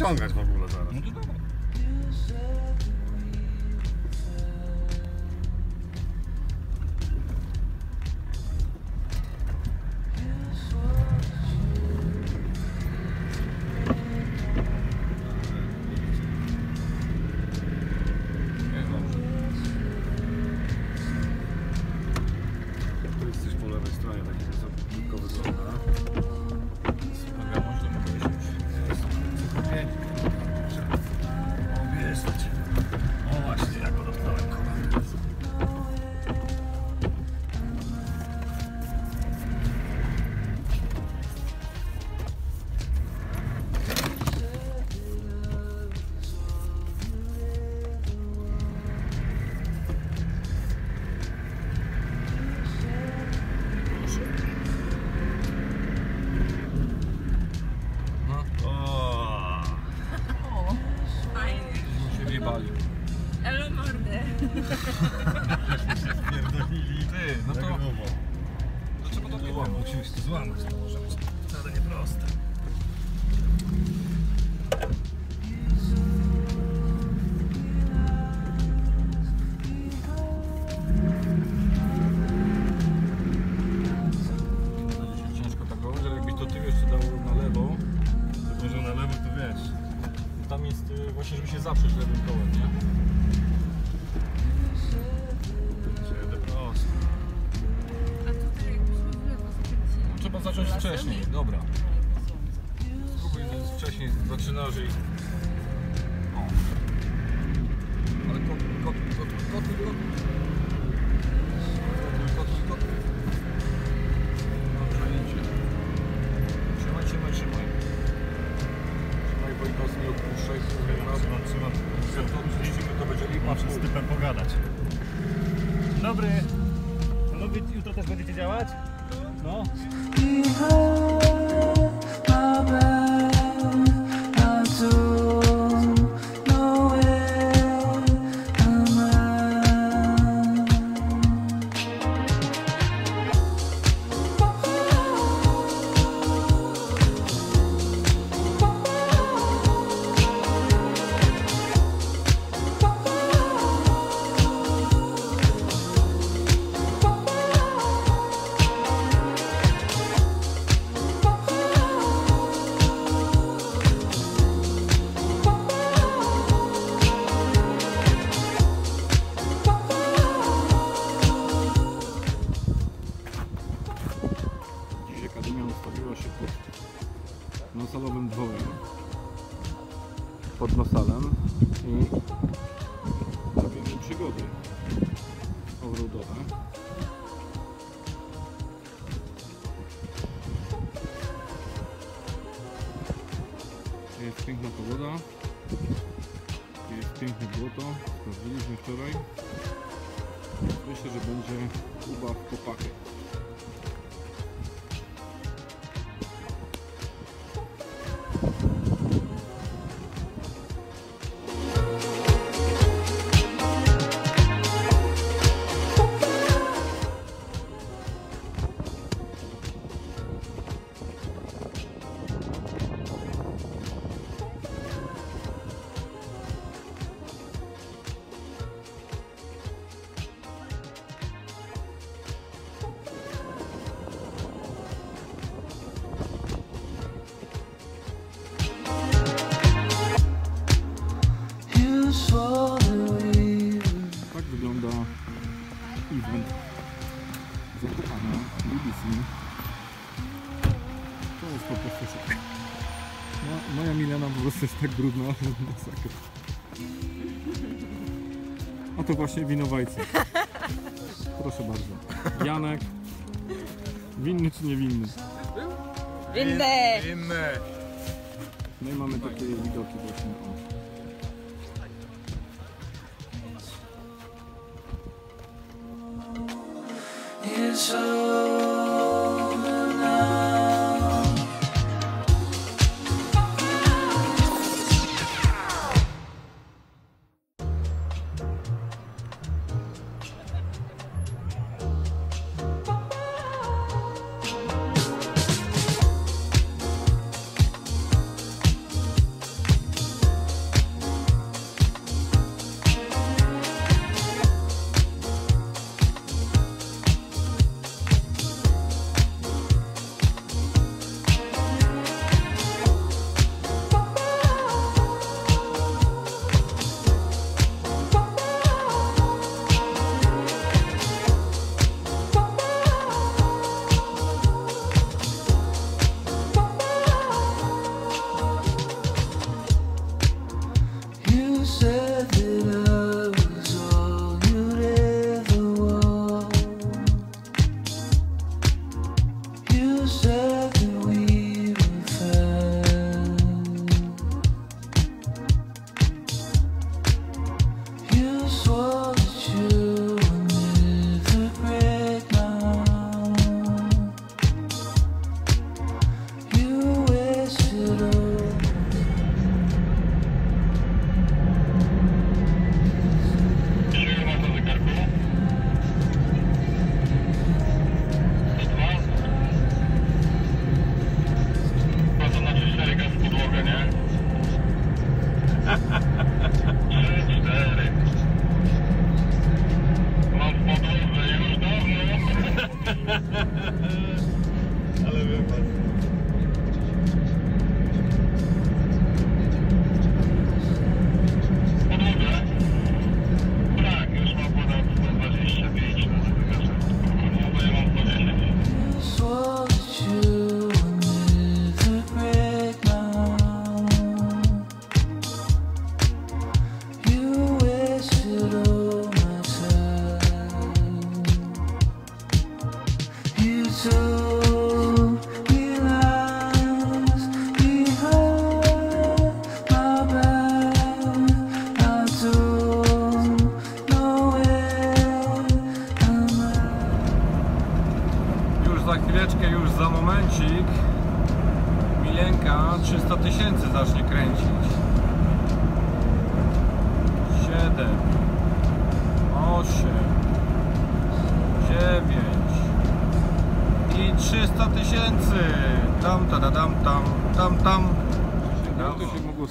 możemy się tu wyciągać w ogóle mordę. pierdolili. Ty, no to... Trzeba to nie łamać. Musimy się to złamać, to może być wcale nieproste. Się tak robić, ale jakbyś to tył jeszcze dał na lewo, Tylko, że na lewo to wiesz. tam jest y, właśnie, żeby się zaprzeć lewym kołem, nie? Zacząć wcześniej, dobra. Spróbuj wcześniej, zaczynasz i... O. Ale kot, kot, kot, kot, kot. Kotuj, kotuj, kotuj. Dobrze, idzie. Trzymaj, trzymaj, trzymaj. Trzymaj, bo i nas nie odpuszczaj. To będzie lipa. Z typem pogadać. Dobry. Panowie jutro też będziecie działać? No. Nosalowym dworem. Pod nosalem i robimy przygody offroadowe. Jest piękna pogoda. Jest piękne błoto. Sprawdziliśmy wczoraj. Myślę, że będzie ubaw po pakę. brudno. Masakra. A to właśnie winowajcy. Proszę bardzo. Janek. Winny czy niewinny? Winny! Winny! No i mamy takie widoki właśnie. It's so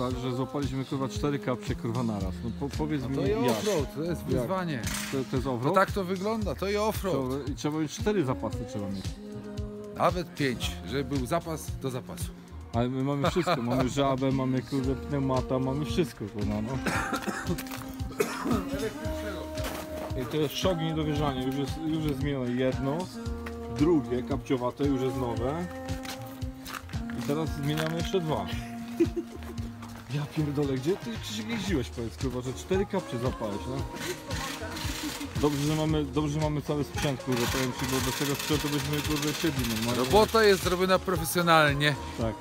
stać, że złapaliśmy kurwa 4 kapcie kurwa naraz? No po, powiedz mi To jest jak. offroad, to jest wyzwanie. To, to jest offroad? tak to wygląda, to jest offroad. I trzeba mieć 4 zapasy trzeba mieć. Nawet pięć, żeby był zapas do zapasu. Ale my mamy wszystko, mamy żabę, mamy kurde pneumata, mamy wszystko kurwa no. I to jest szok niedowierzanie, już jest, już jest zmienione jedno, drugie kapciowate już jest nowe i teraz zmieniamy jeszcze dwa. Ja pierdolę, gdzie ty Krzysiek jeździłeś powiedz kurwa, że cztery kapcie zapałeś, no? Dobrze, że mamy, dobrze, że mamy cały sprzęt, kurde, powiem ci, bo bez tego sprzętu byśmy kurde siedli normalnie. Robota jest zrobiona profesjonalnie. Tak.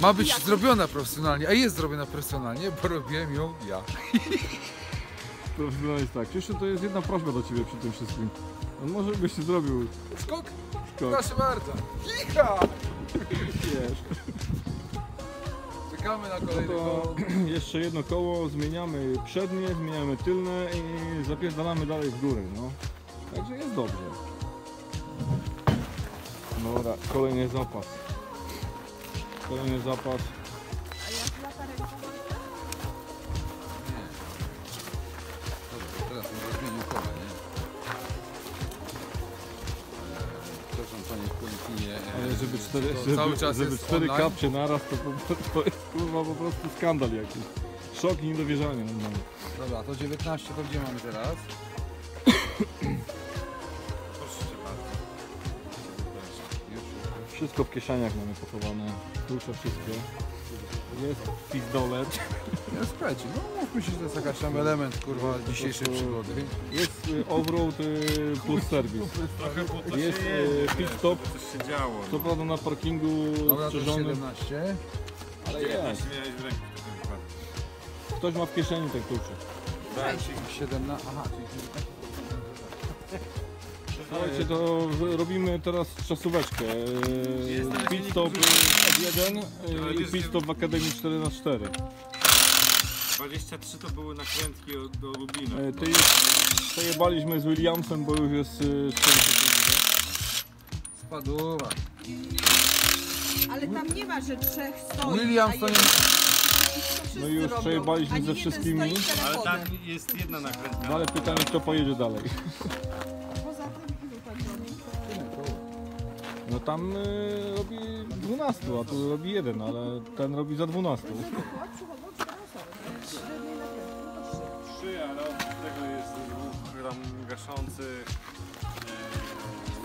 Ma być zrobiona profesjonalnie, a jest zrobiona profesjonalnie, bo robiłem ją ja. Profesjonalnie jest tak. Krzysiu, to jest jedna prośba do Ciebie przy tym wszystkim. On może byś zrobił Skok? skok. Proszę bardzo. Kicha! Wiesz. Czekamy na kolejny To koło. jeszcze jedno koło, zmieniamy przednie, zmieniamy tylne i zapierdalamy dalej w górę, no. Także jest dobrze. Dobra, kolejny zapas. Kolejny zapas. Dobra, teraz może zmienił koła, nie? Przepraszam panie Polifinie. Ale żeby cztery, żeby, cały czas żeby cztery kapcie naraz, to, to, to jest kurwa po prostu skandal jakiś. Szok i niedowierzanie. Dobra, to 19 to gdzie mamy teraz? Wszystko w kieszeniach mamy pochowane, klucze wszystkie. Jest pistolet, Ja słuchajcie, no mówmy się, że to jest jakaś tam element kurwa dzisiejszej przygody. jest y, offroad y, plus serwis. Trochę po to Jest się y, jedzie, pit stop, Coś się działo co prawda na parkingu Dobra, to jest strzeżony, 17. ale jest. 19 miałeś w ręku w tym wypadku Ktoś ma w kieszeni te klucze. Dałem ci 17. Aha, czyli 19. Słuchajcie, to w- robimy teraz czasóweczkę. Pit stop y, F1 Ale y, i pit stop w Akademii 4x4. 23 to były nakrętki od- do Lublina Y, Ty przejebaliśmy z Williamsem, bo już jest y, 4 sekundy. Spadła. Ale tam nie ma, że trzech stoi. Williams a to nie- jeden- No i już robią. przejebaliśmy Ani ze jeden wszystkimi. z Ale telefonem. tak jest jedna nakrętka No ale pytanie, kto pojedzie dalej. Poza tym ilu tak robi? No tam y, robi 12, a tu robi jeden, ale ten robi za 12. Trzy, ale oprócz tego jest dwóch tam gaszących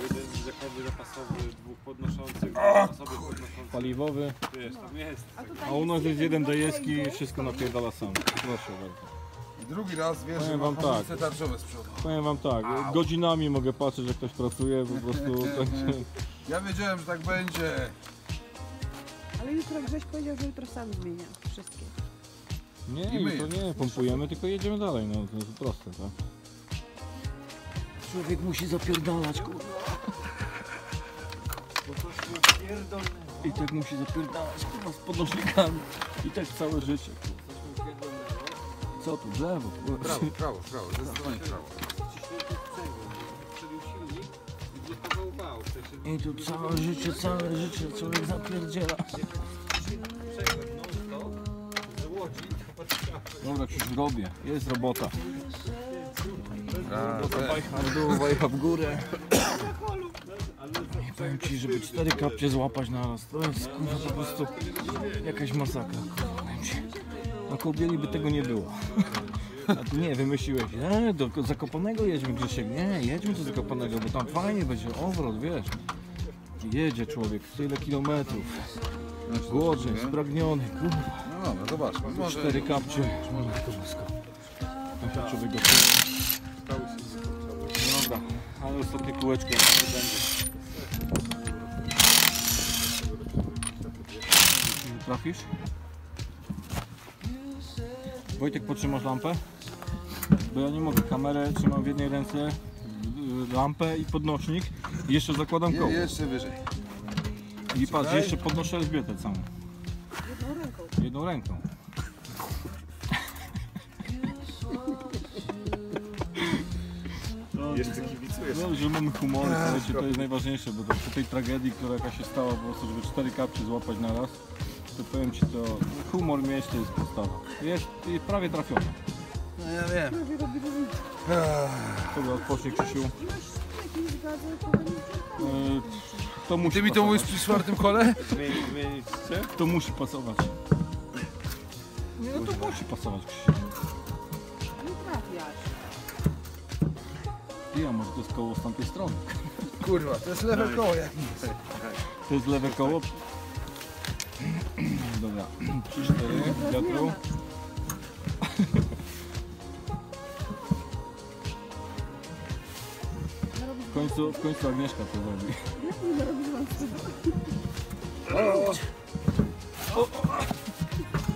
Jeden zachowy zapasowy, dwóch podnoszących, zapasowy podnoszący Paliwowy. Wiesz, tam jest A u nas jest jeden dejeski i wszystko napierdala sam. Proszę bardzo. I drugi raz wiesz, że Powiem mam wam hamulce tak. tarczowe z przodu. Powiem wam tak, godzinami mogę patrzeć jak ktoś pracuje, po prostu także Ja wiedziałem, że tak będzie. Ale jutro Grześ powiedział, że jutro sam zmienia wszystkie. Nie, I my to nie, pompujemy, tylko jedziemy dalej, no to jest proste, tak? Człowiek musi zapierdalać, kurwa. I tak musi zapierdalać, kurwa, z podnośnikami. I tak całe życie, kurwa. Co tu, w lewo, kurwa. Prawo, prawo, prawo, zdecydowanie prawo. I tu całe życie, całe życie, człowiek zapierdziela. Dobra, już robię, jest robota. W dół, wajcha w górę. Nie powiem ci, żeby cztery kapcie złapać naraz, to jest kurwa po prostu jakaś masakra. kurwa, Powiem ci. Na Kołbieli by tego nie było. A ty nie, wymyśliłeś, e, do Zakopanego jedźmy Grzesiek, nie, jedźmy do Zakopanego, bo tam fajnie będzie obrót, wiesz. Jedzie człowiek, tyle kilometrów, głodny, spragniony, kurwa, No dobra, zobaczmy. Może cztery kapcie. Matko Boska. Jak człowiek go Dobra, ale ostatnie kółeczko nie będzie. Trafisz? Wojtek, potrzymasz lampę? Bo ja nie mogę. Kamerę trzymam w jednej ręce, y, lampę i podnośnik. I jeszcze zakładam koło. jeszcze wyżej. I patrz, jeszcze podnoszę Elżbietę całą. Jedną ręką. Jedną ręką. Jeszcze kibicujesz. No, że mamy humor, słuchajcie, to jest najważniejsze, bo to po tej tragedii, która jakaś się stała, po prostu, żeby cztery kapcie złapać na raz, to powiem Ci, to humor mieć to jest podstawa. Jest, prawie trafione. No ja wiem. Dobra, odpocznie Krzysiu. Yy, to musi Ty mi to mówisz pasować. przy czwartym kole? Zmienić, zmienić się? To musi pasować. Nie, no to musi pasować Krzysiu. nie trafiasz. Ty, a może to jest koło z tamtej strony. Kurwa, to jest lewe koło jak nic. To jest lewe koło. Dobra, 3-4 wiatru. W końcu, w końcu Agnieszka to zrobi.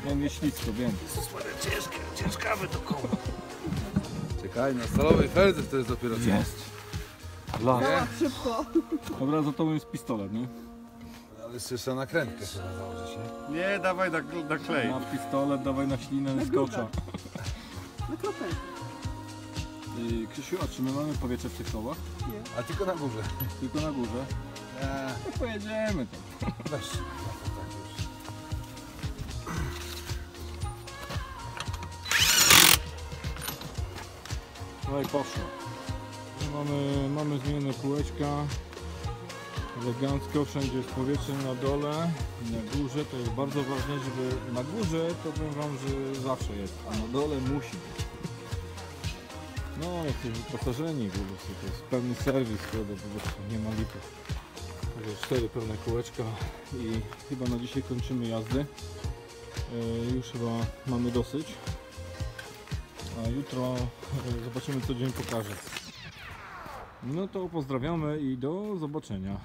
Ja mnie ślisko, wiem. Czekaj, na stalowej feldze to jest dopiero co. Jest. Las. Szybko. Dobra, za tobą jest pistolet, nie? Jeszcze trzeba nakrętkę chyba założyć, nie? Nie, dawaj na, na klej. Na pistolet, dawaj na ślinę, skocza. Na kropę. Yy, Krzysiu, a czy my mamy powietrze w tych kołach? A tylko na górze. Tylko na górze. Eee, No pojedziemy tam. weź. No tak. No i poszło. Mamy, mamy zmienione kółeczka. Elegancko, wszędzie jest powietrze na dole na górze. To jest bardzo ważne, żeby na górze to powiem wam, że zawsze jest, a na dole musi być. No, jesteśmy wyposażeni po prostu, to jest pełny serwis, prawda, po prostu nie ma lipy. Cztery pełne kółeczka i chyba na dzisiaj kończymy jazdy. Yy, już chyba mamy dosyć. A jutro e, zobaczymy co dzień pokaże. No to pozdrawiamy i do zobaczenia.